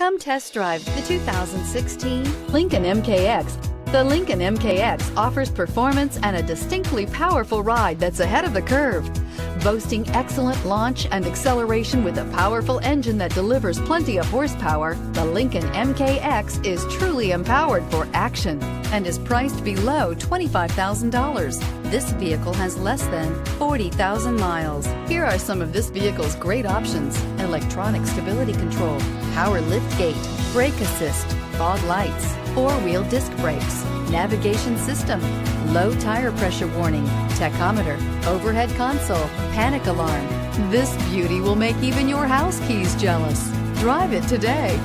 Come test drive the 2016 Lincoln MKX. The Lincoln MKX offers performance and a distinctly powerful ride that's ahead of the curve. Boasting excellent launch and acceleration with a powerful engine that delivers plenty of horsepower, the Lincoln MKX is truly empowered for action and is priced below $25,000. This vehicle has less than 40,000 miles. Here are some of this vehicle's great options. Electronic stability control, power lift gate, brake assist, fog lights, four-wheel disc brakes, navigation system, low tire pressure warning, tachometer, overhead console, panic alarm. This beauty will make even your house keys jealous. Drive it today.